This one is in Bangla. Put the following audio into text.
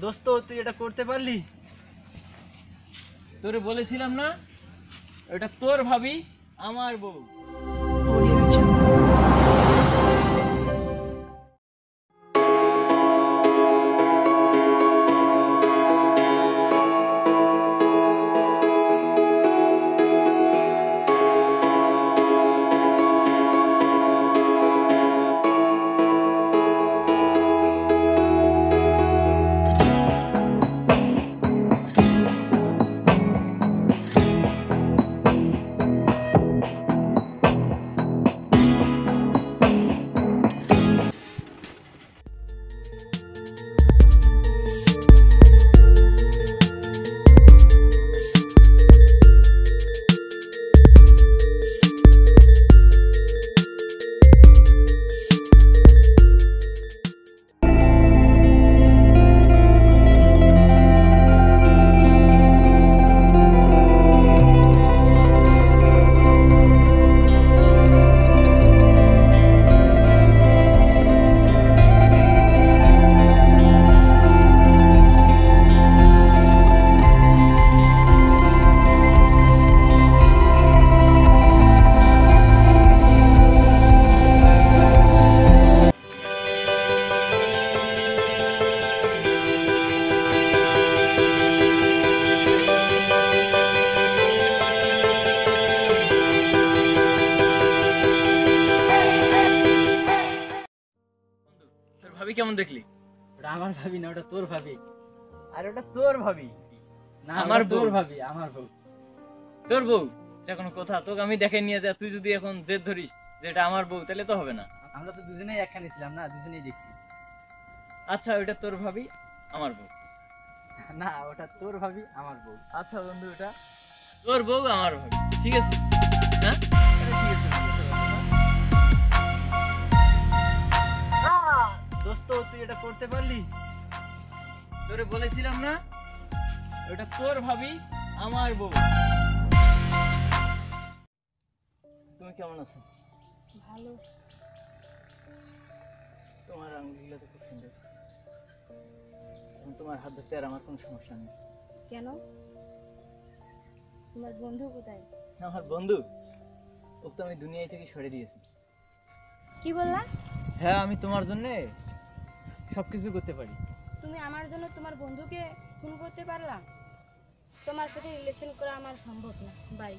দোস্ত তুই এটা করতে পারলি? তোরে বলেছিলাম না এটা তোর ভাবি আমার বউ। ভাবি কেমন দেখলি? ওটা আমার ভাবি না ওটা তোর ভাবি। আর ওটা তোর ভাবি। না আমার তোর বউ। ভাবি আমার বউ। তোর বউ? এটা কোনো কথা তোকে আমি দেখে নিয়ে যা তুই যদি এখন জেদ ধরিস যে এটা আমার বউ তাহলে তো হবে না। আমরা তো দুজনেই একখানে ছিলাম না দুজনেই দেখছি। আচ্ছা ওটা তোর ভাবি আমার বউ। না ওটা তোর ভাবি আমার বউ। আচ্ছা বন্ধু ওটা তোর বউ আমার ভাবি। ঠিক আছে? করতে পারলি? তোরে বলেছিলাম না? ওটা তোর ভাবি আমার বউ। তুমি কেমন আছো? ভালো। তোমার আঙ্গুলগুলো তো খুব সুন্দর। তোমার হাত ধরতে আর আমার কোনো সমস্যা নেই। কেন? তোমার বন্ধু কোথায়? আমার বন্ধু? ওকে তো আমি দুনিয়ায় থেকে সরে দিয়েছি। কি বললা? হ্যাঁ আমি তোমার জন্য সবকিছু করতে পারি। তুমি আমার জন্য তোমার বন্ধুকে খুন করতে পারলা? তোমার সাথে রিলেশন করা আমার সম্ভব না। বাই